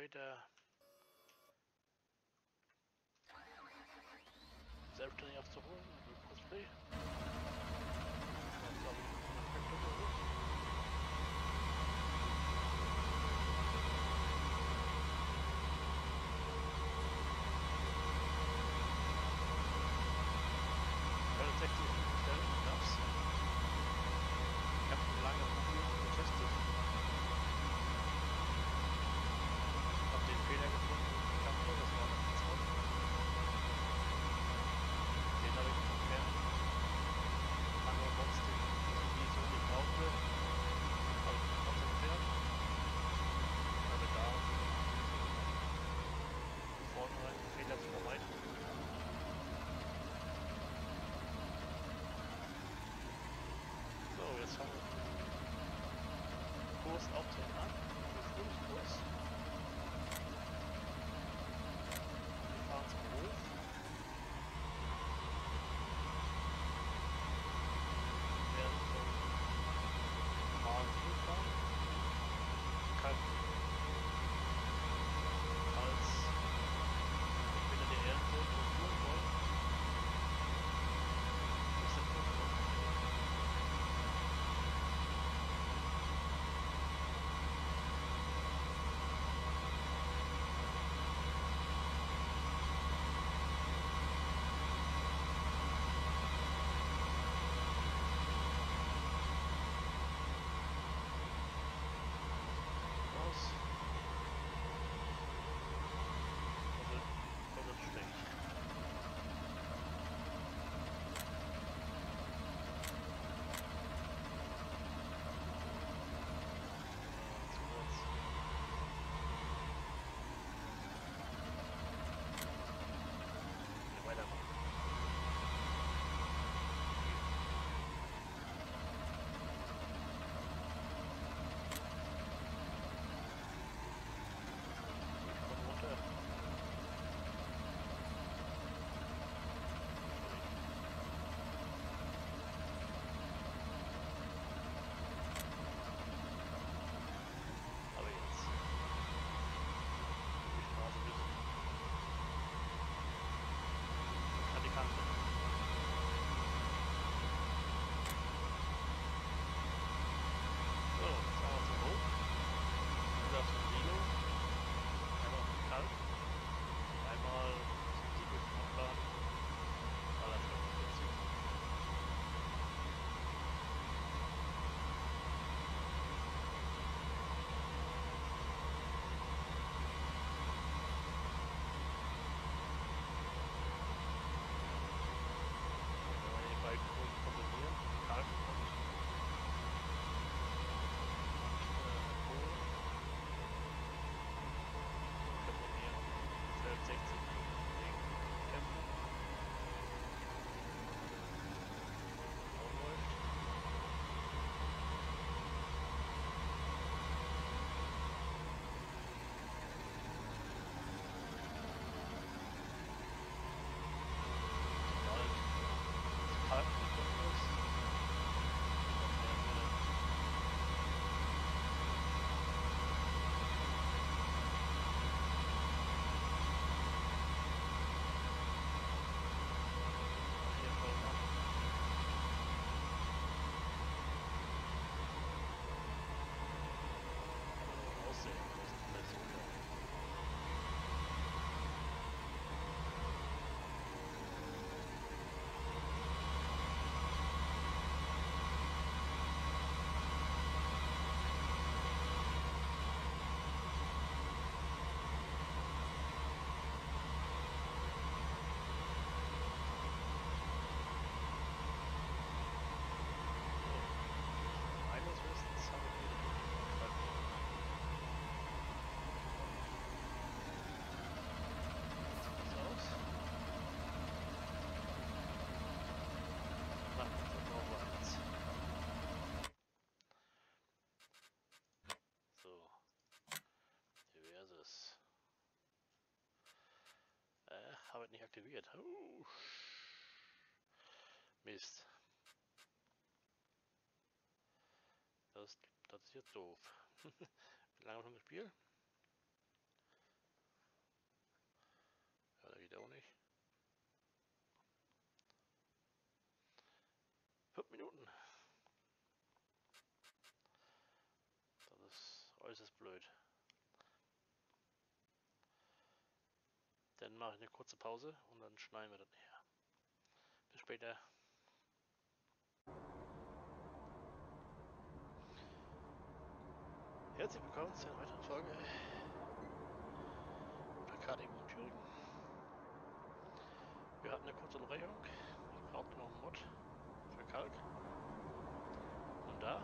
später. Selbstständig aufzuholen, das auch total. Das ist nämlich groß. Habe nicht aktiviert. Uh. Mist. Das, das ist jetzt doof. Wie lange schon gespielt? mache ich eine kurze Pause und dann schneiden wir das her. Bis später. Herzlich willkommen zu einer weiteren Folge Plakat in Thüringen. Wir hatten eine kurze Unterbrechung. Ich brauchte noch einen Mod für Kalk. Und da,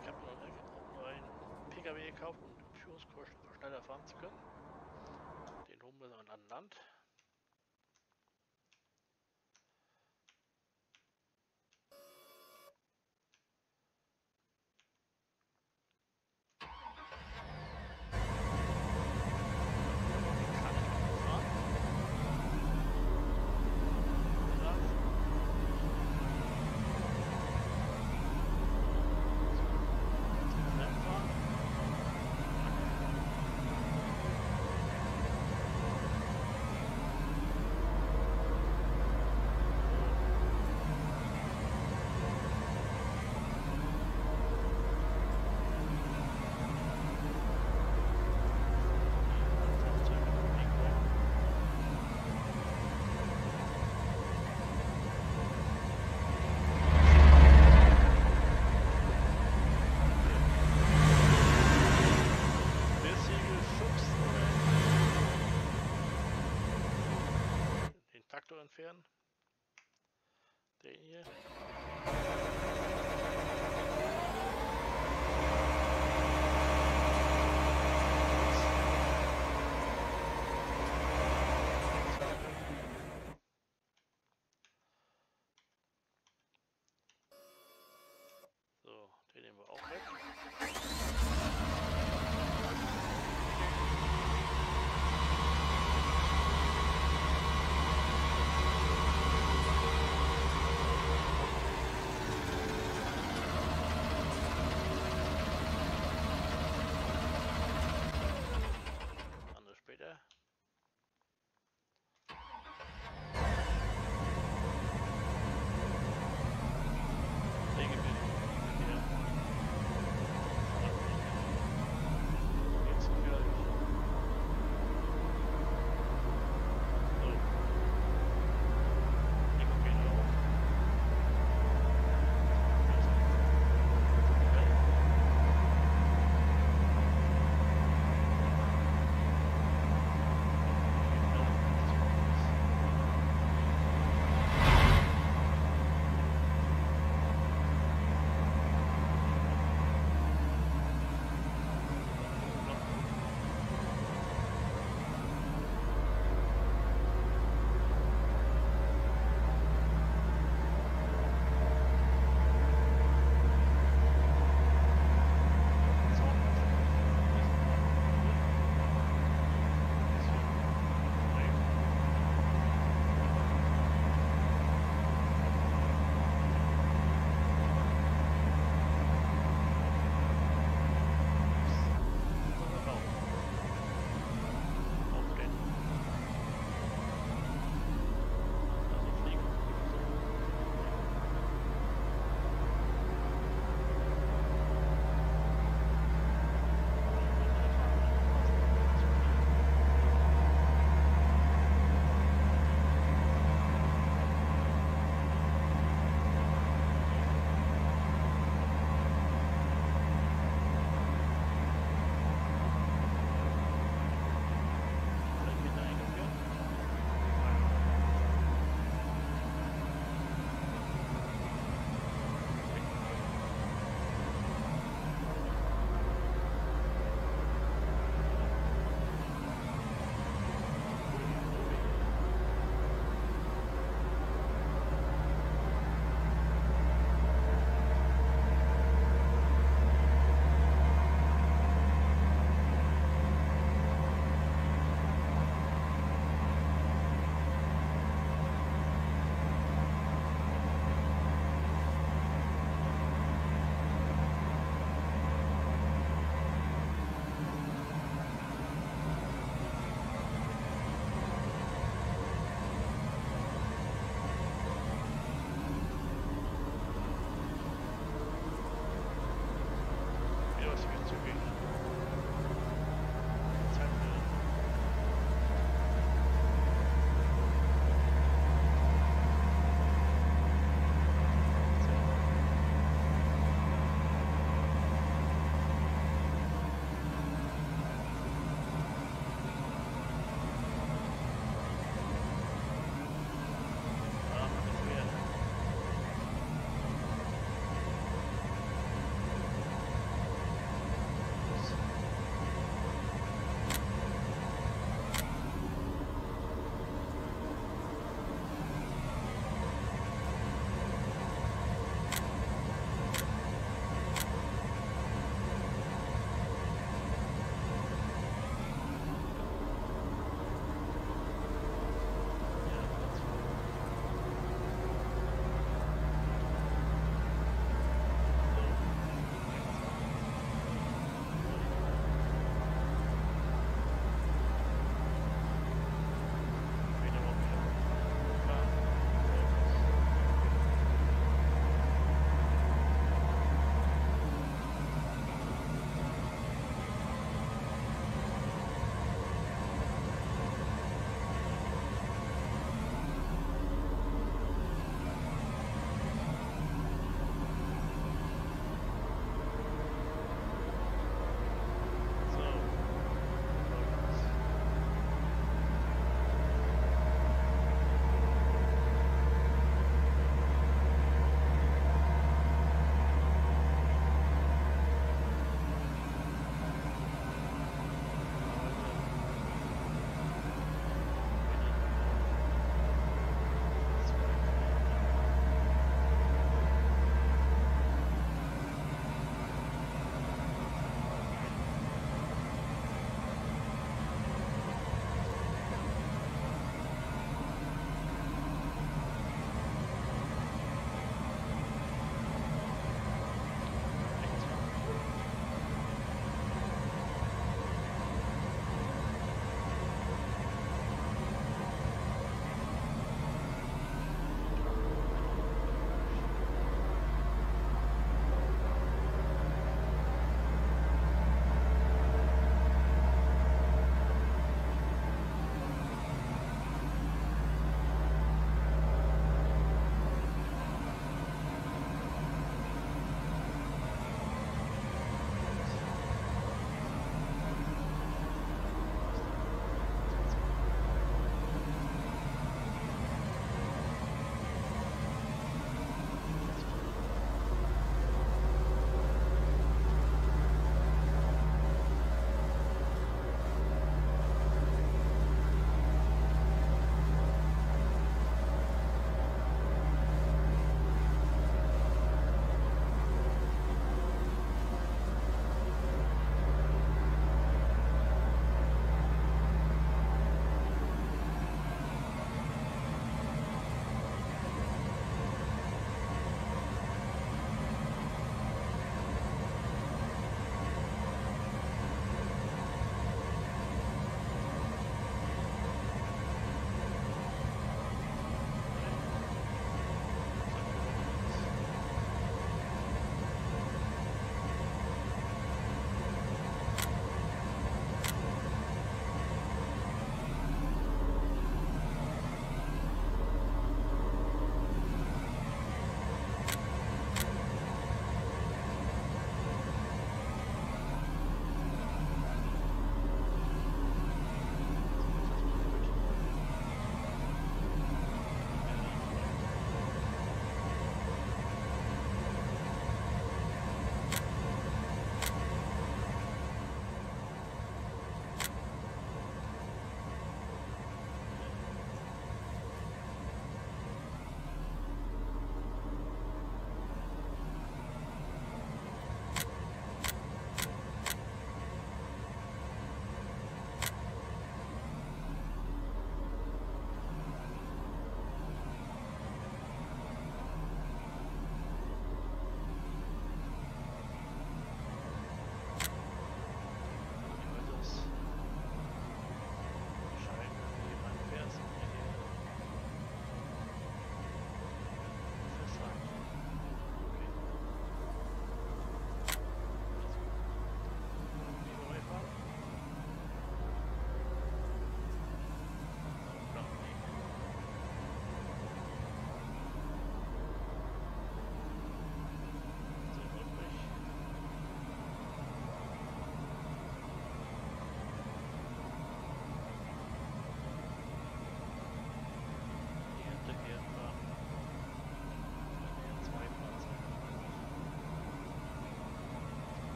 ich habe noch einen PKW gekauft, um den Führungskurs schneller fahren zu können. Wir an Land. player.